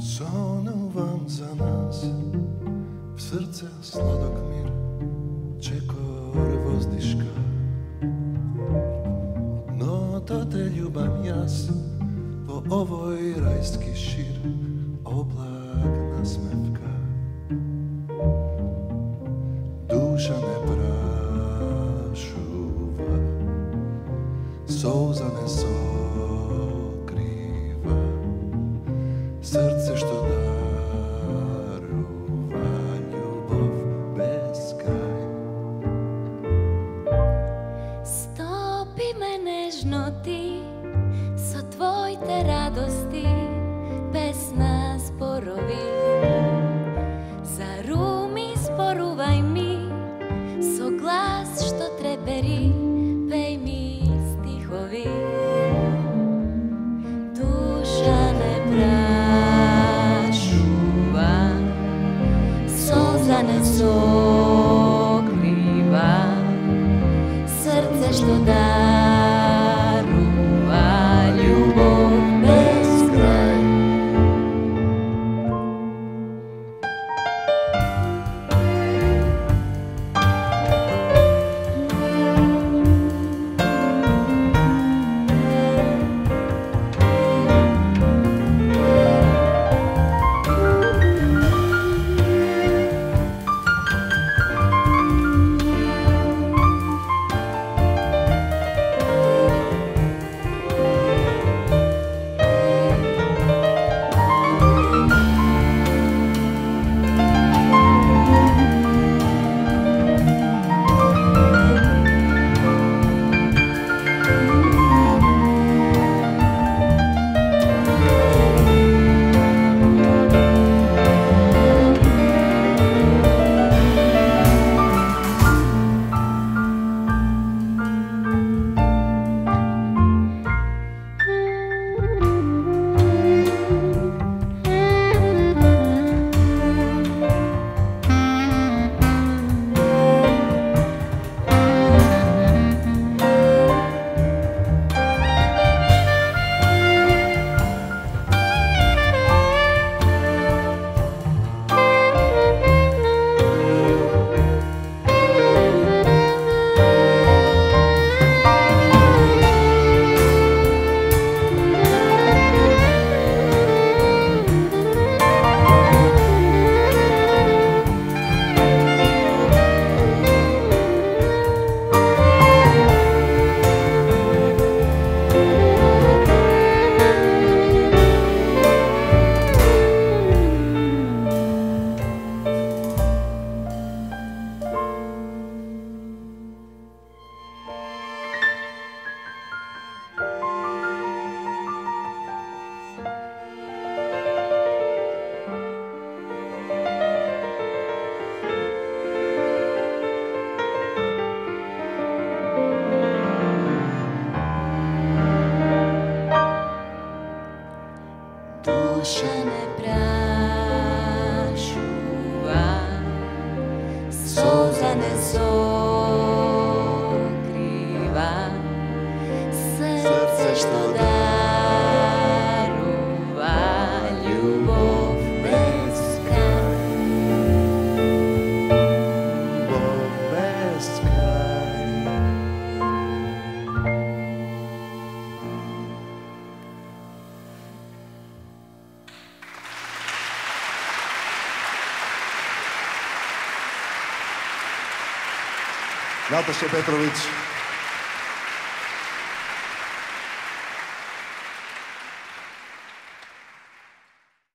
Sonę wam za nas W sercach sladok mir Czekor wozdyszka No to te ljubam jas Po ovoj rajski šir Oblak nasmevka Duša ne prašuva Souza ne твоите радости песна нас спорови. Заруми спорувај ми со глас што трепери, пеј ми стихови. Душа не прашува, солза не сокрива, срце што дарува Souza Nesou. Nataša Petrović.